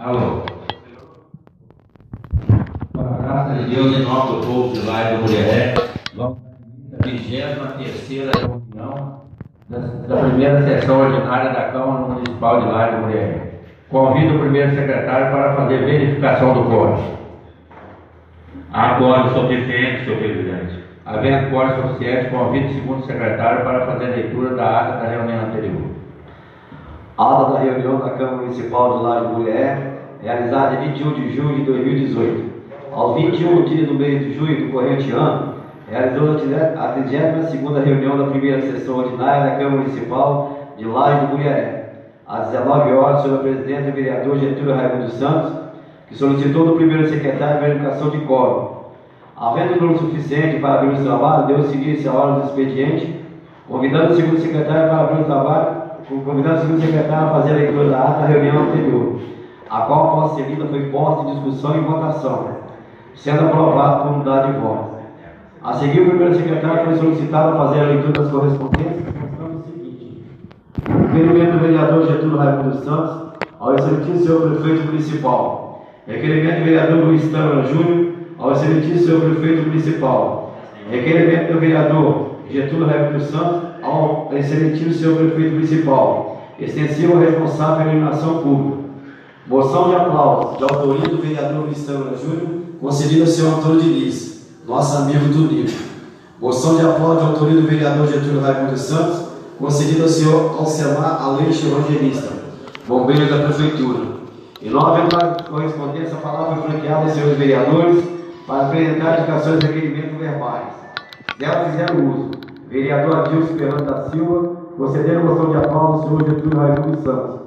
Alô. Para a graça de Deus, em nome do povo de lá e do Mulheré, vamos à 23 reunião da, da primeira sessão ordinária da Câmara Municipal de Lá e do Mulheré. Convido o primeiro secretário para fazer verificação do código. Agora, suficiente, senhor presidente. Havendo quórum suficiente, convido o segundo secretário para fazer a leitura da ata da reunião anterior. Ata da reunião da Câmara Municipal de Laje Mulher, realizada em 21 de junho de 2018. Ao 21 dia do mês de junho do corrente ano, realizou-se a 32 reunião da primeira sessão ordinária da Câmara Municipal de Laje do Mulher, às 19 horas, sob a presidência do vereador Getúlio Raimundo Santos, que solicitou do primeiro secretário a verificação de quórum. Havendo número suficiente para abrir o trabalho, deu-se início à hora do expediente, convidando o segundo secretário para abrir o trabalho, convidando o segundo secretário a fazer a leitura da ata da reunião anterior, a qual, após ser lida, foi posta em discussão e votação, sendo aprovado por unidade de voto. A seguir, o primeiro secretário foi solicitado a fazer a leitura das correspondências, constando o seguinte: Requerimento do vereador Getúlio Raimundo Santos ao excelentíssimo senhor prefeito municipal. Requerimento do vereador Luiz Tâmara Júnior ao excelentíssimo senhor prefeito municipal. Requerimento do vereador Getúlio Raimundo Santos ao excelentíssimo senhor prefeito municipal, extensivo ao responsável pela iluminação pública. Moção de aplauso de autoria do vereador Luiz Tâmara Júnior, concedida ao senhor Antônio Diniz, nosso amigo do Nico. Moção de aplauso de autoria do vereador Getúlio Raimundo Santos, concedida ao senhor Alcemar Aleixo Evangelista, bombeiro da prefeitura. E havendo mais correspondência, a palavra foi franqueada aos senhores vereadores para apresentar indicações de requerimentos verbais. Dela fizeram uso. Vereador Adilson Fernando da Silva, concedendo moção de aplauso ao senhor Getúlio Raimundo Santos.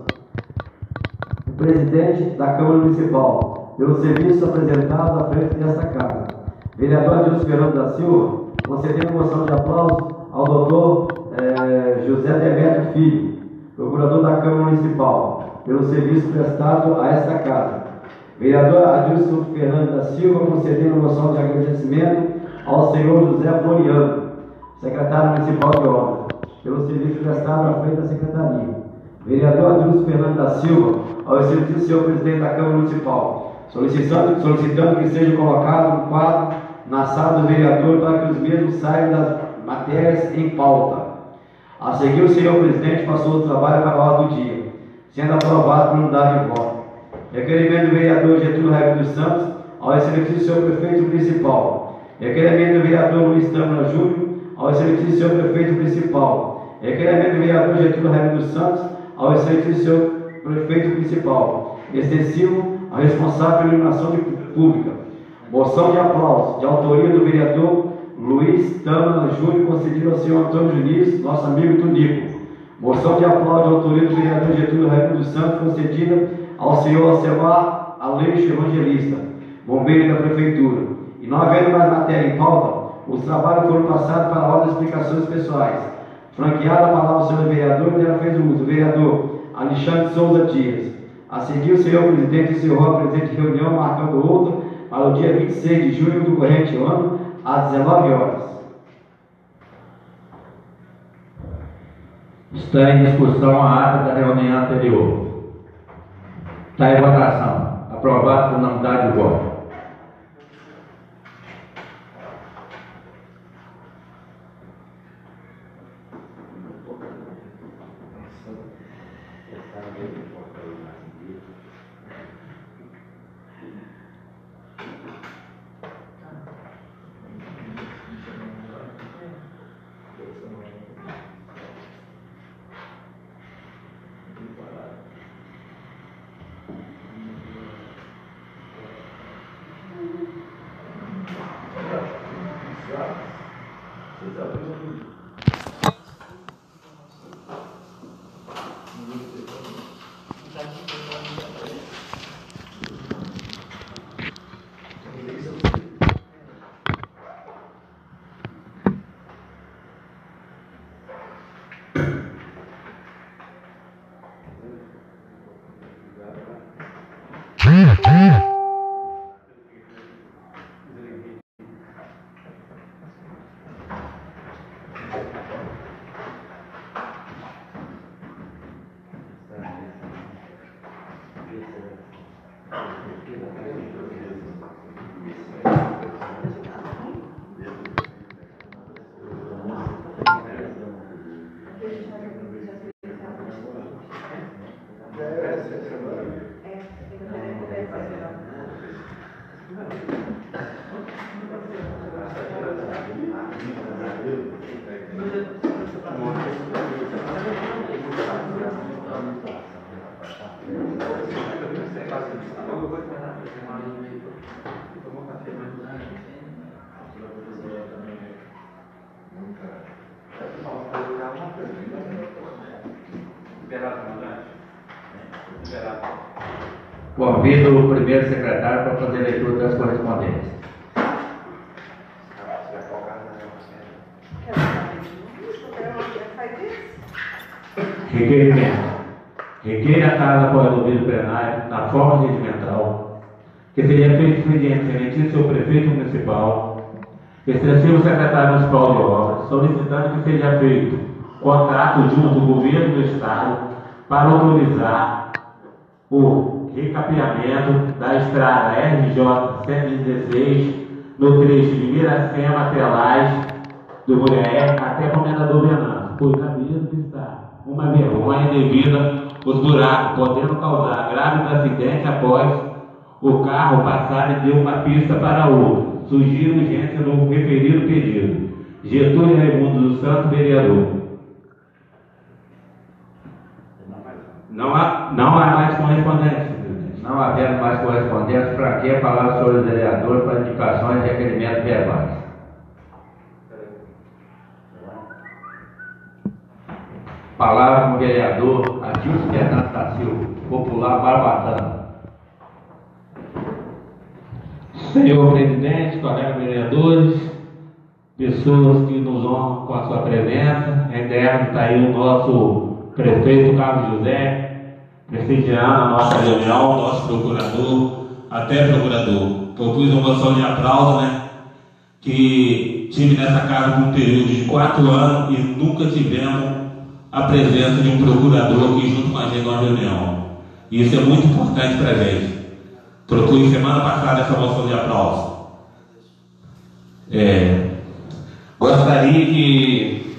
O presidente da Câmara Municipal, pelo serviço apresentado à frente desta casa. Vereador Adilson Fernando da Silva, concedendo moção de aplauso ao doutor eh, José Demetrio Filho, procurador da Câmara Municipal, pelo serviço prestado a esta casa. Vereador Adilson Fernando da Silva, concedendo moção de agradecimento ao senhor José Floriano, secretário municipal de obras, pelo serviço prestado à frente da secretaria. Vereador Adilson Fernando da Silva, ao excelentíssimo senhor presidente da Câmara Municipal, solicitando, solicitando que seja colocado um quadro na sala do vereador para que os mesmos saiam das matérias em pauta. A seguir, o senhor presidente passou o trabalho para a hora do dia, sendo aprovado por unidade de voto. Requerimento do vereador Getúlio Raimundo Santos ao excelentíssimo senhor prefeito municipal. Requerimento do vereador Luiz Tâmara Júnior ao excelentíssimo senhor prefeito municipal. Requerimento do vereador Getúlio Raimundo Santos ao excelentíssimo senhor prefeito municipal. Extensivo ao responsável pela iluminação pública. Moção de aplauso de autoria do vereador Luiz Tâmara Júnior, concedido ao senhor Antônio Diniz, nosso amigo Tunico. Moção de aplauso de autoria do vereador Getúlio Raimundo Santos, concedida ao senhor Alcemar Aleixo Evangelista, bombeiro da prefeitura. E não havendo mais matéria em pauta, os trabalhos foram passados para a hora de explicações pessoais. Franqueada a palavra ao senhor vereador, e ela fez o uso. Vereador Alexandre Souza Dias. A seguir, o senhor presidente encerrou a presente reunião, marcando outra para o dia 26 de junho do corrente ano, às 19 horas. Está em discussão a ata da reunião anterior. Está em votação. Aprovado por unanimidade de voto. Mm-hmm. Convido o primeiro secretário para fazer a leitura das correspondências. Requerimento. Requer a Casa após ouvido plenário, na forma regimental, que seja feito expediente excelentíssimo prefeito municipal, extensivo secretário municipal de obras, solicitando que seja feito contrato junto ao governo do Estado para autorizar o recapeamento da estrada RJ 116 no trecho de Miracema até Laje, do Muriaé até Comendador Venâncio, pois a mesma está uma vergonha devida os buracos, podendo causar graves acidentes após o carro passar de uma pista para outra. Sugiro urgência no referido pedido. Getúlio Raimundo dos Santos, vereador. Não há, não há mais correspondência, presidente. Não havendo mais correspondência, para que a palavra sobre os vereadores para indicações e requerimentos verbais? Palavra com o vereador Adilson Fernando da Silva, popular Barbatana. Senhor presidente, colegas vereadores, pessoas que nos honram com a sua presença, entre elas está aí o nosso prefeito Carlos José, prestigiando a nossa reunião, nosso procurador, até procurador. Propus uma moção de aplauso, né? Que tive nessa casa por um período de quatro anos e nunca tivemos a presença de um procurador aqui junto com a gente na reunião. E isso é muito importante para a gente. Propus semana passada essa moção de aplauso. É, gostaria que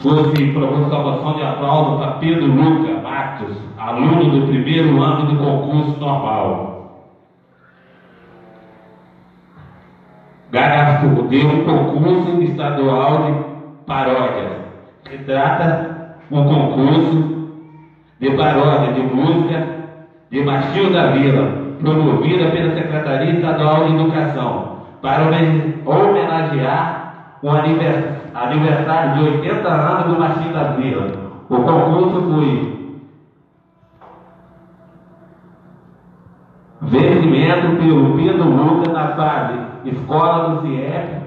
fosse proposta a moção de aplauso para Pedro Luca Matos, aluno do primeiro ano do concurso normal. Garafo deu um concurso estadual de paródias. Se trata um concurso de paródia de música de Machio da Vila, promovida pela Secretaria Estadual de Educação, para homenagear o aniversário de 80 anos do Machio da Vila. O concurso foi vencimento pelo Pedro Lucas na fase Escola do CIEP,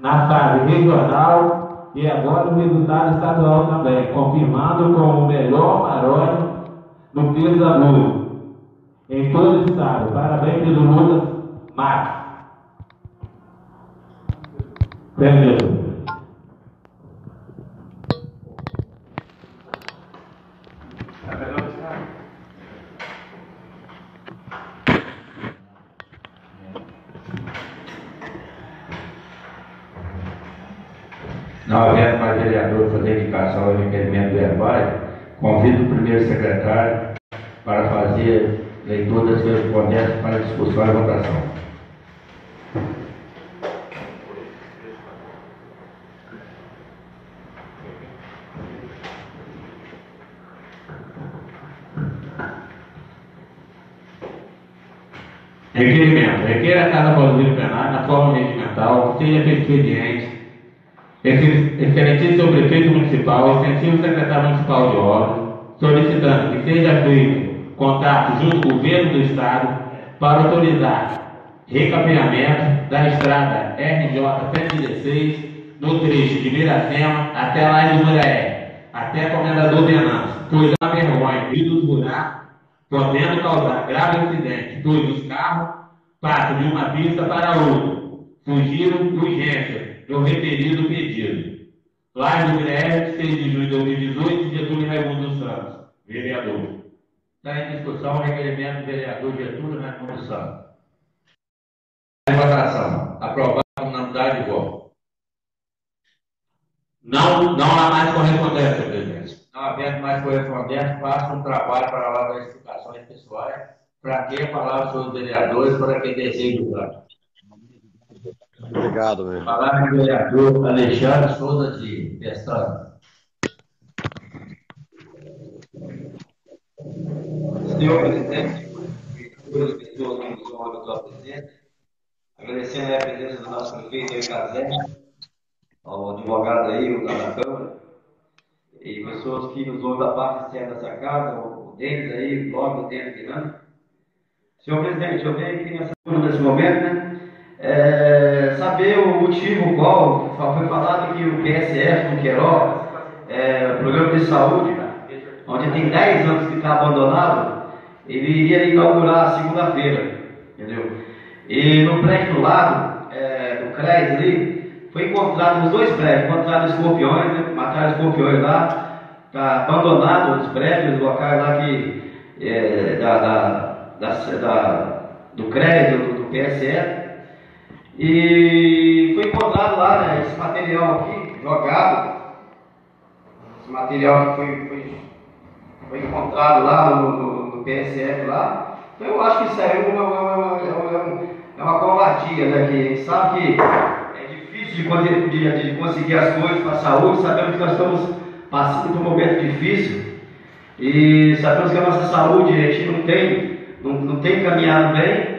na fase regional e agora o resultado estadual também, confirmado como o melhor paródia no peso da música em todo o estado. Parabéns, Pedro Lucas Marcos. Entendeu? Não havendo mais vereador fazer indicação e requerimento verbais, convido o primeiro secretário para fazer leitura das correspondências para discussão e votação. Requerimento. Requer a Casa Paulista Penal na forma regimental, seja expediente Excelentíssimo Prefeito Municipal, Excelentíssimo Secretário Municipal de Obras, solicitando que seja feito contato junto com o Governo do Estado para autorizar recapeamento da estrada RJ 116 no trecho de Miracema até lá em Muraé, até Comendador Venâncio, pois a vergonha e dos buracos podendo causar grave acidente, pois os carros passam de uma pista para outra, fugiram urgência do referido pedido. Lá em Mulher, 6 de junho de 2018, Getúlio Raimundo Santos, vereador. Está em discussão o requerimento do vereador Getúlio na comissão. Em votação. Aprovado com unanimidade de voto. Não, não há mais correspondência, presidente. Não havendo mais correspondente, faça um trabalho para lá das explicações pessoais. Para que falar os seus vereadores, para que desejem usar. Obrigado, meu. Falar com o vereador Alexandre Souza de Pestana. Senhor presidente, todas as pessoas que nos honram a sua presença, agradecendo a presença do nosso prefeito Eike Casé, ao advogado aí, o da Câmara, e pessoas que nos ouvem da parte externa dessa casa, o Denis aí, o Clóvis, o Denis Miranda. Senhor presidente, eu venho aqui nessa nesse momento, né, é, saber o motivo qual foi falado que o PSF do Queiroz, é, o programa de saúde, onde tem 10 anos que está abandonado, ele iria inaugurar segunda-feira, entendeu? E no prédio do lado, é, do CRES ali, foi encontrado, nos dois prédios, encontraram escorpiões, né? mataram escorpiões lá, está abandonado os prédios, os locais lá que, é, da, da, da, da, do CRES, do, do PSE, e foi encontrado lá né, esse material aqui, jogado, esse material que foi, foi, foi encontrado lá no, no, PSF lá. Então eu acho que isso aí é uma, uma, uma, uma, é uma covardia, né? Que a gente sabe que é difícil de, de, de conseguir as coisas para a saúde, sabemos que nós estamos passando por um momento difícil e sabemos que a nossa saúde a gente não tem, não, não tem caminhado bem.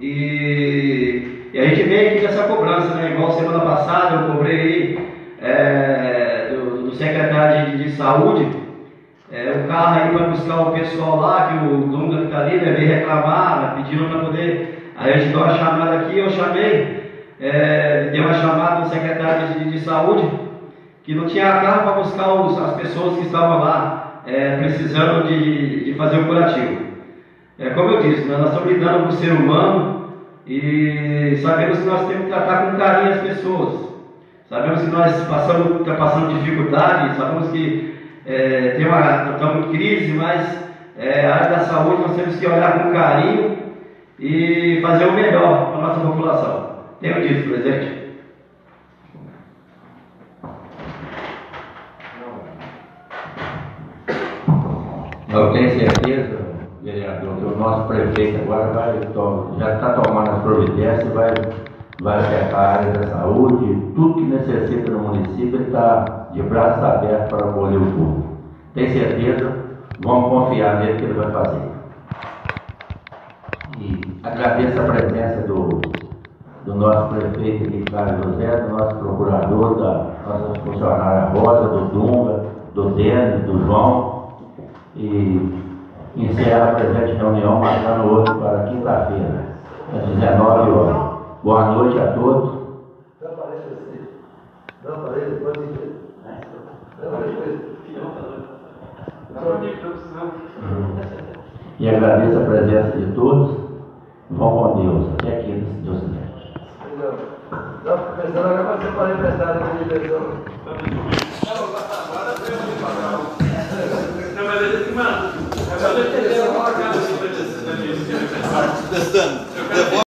E, e a gente vem aqui nessa cobrança, né? Igual semana passada eu cobrei aí é, do, do, secretário de, de saúde é, o carro aí para buscar o pessoal lá, que o Dunga que está ali, veio reclamar, pediram para poder. Aí a gente deu uma chamada aqui, eu chamei, é, deu uma chamada no secretário de, de saúde, que não tinha carro para buscar os, as pessoas que estavam lá é, precisando de, de fazer o curativo. É, como eu disse, nós estamos lidando com o ser humano e sabemos que nós temos que tratar com carinho as pessoas. Sabemos que nós passamos, está passando dificuldade, sabemos que é, tem uma, estamos em crise, mas é, a área da saúde nós temos que olhar com carinho e fazer o melhor para a nossa população. Tenho dito, presidente. Eu tenho certeza, vereador, que o nosso prefeito agora vai, já está tomando as providências e vai, vai afetar a área da saúde, tudo que necessita no município, está de braços abertos para acolher o povo. Tem certeza, vamos confiar nele que ele vai fazer. E agradeço a presença do, do nosso prefeito aqui, Carlos José, do nosso procurador, da nossa funcionária Rosa, do Dunga, do Denis, do João e encerra a presente reunião, marcando outro para quinta-feira, às 19 horas. Boa noite a todos. Não aparece assim. Não aparece, pode dizer. Não aparece. E agradeço a presença de todos. Vão com Deus. Até quinta, se Deus quiser. Não, pensando agora você pode emprestar a direção. Testando.